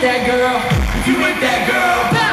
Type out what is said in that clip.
that girl, if you with that girl.